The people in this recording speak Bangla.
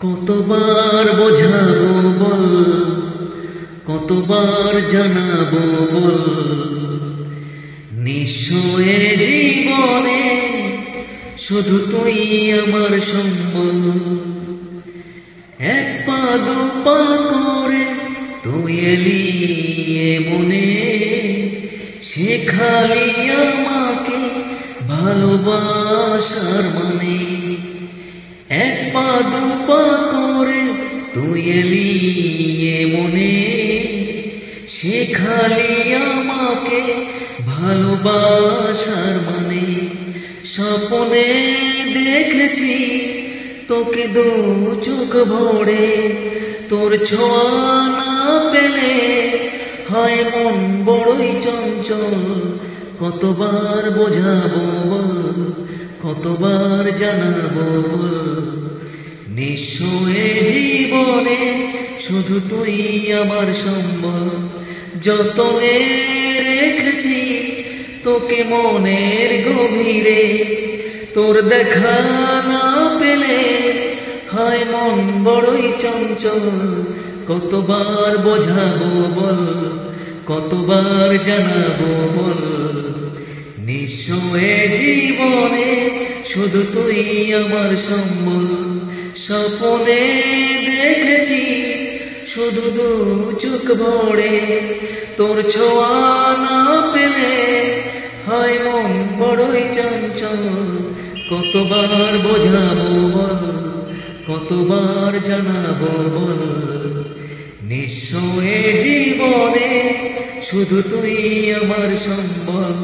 কতবার বোঝাবো বল? কতবার জানাব বল? নিশ্চয়ে জীবনে শুধু তুই আমার সম্বল। এক পা, দু পা করে তুই এলি মনে শেখালি আমাকে ভালোবাসার মানে। এক পা, দু পা করে তুই এলি মনে। শেখালি আমাকে ভালোবাসার মানে। স্বপনে দেখেছি তোকে দু চোখ ভরে। তোর ছোঁয়া পেলে হয় মন বড়ই চঞ্চল। কতবার বোঝাবো কতবার জানাব? নিশ্চয় জীবনে শুধু তুই আমার সম্বল। যতনে রেখেছি তোকে মনের গভীরে, তোর দেখা না পেলে হয় মন বড়ই চঞ্চল। কতবার বোঝাবো বল, কতবার জানাব বল? নিশ্চয় জীবনে শুধু তুই আমার সম্বল। স্বপনে দেখেছি শুধু দু চোখ ভরে। তোর ছোঁয়া না পেলে হয় মন বড়ই চঞ্চল। কতবার বোঝাবো বল, কতবার জানাব বল। নিশ্চয় জীবনে শুধু তুই আমার সম্বল।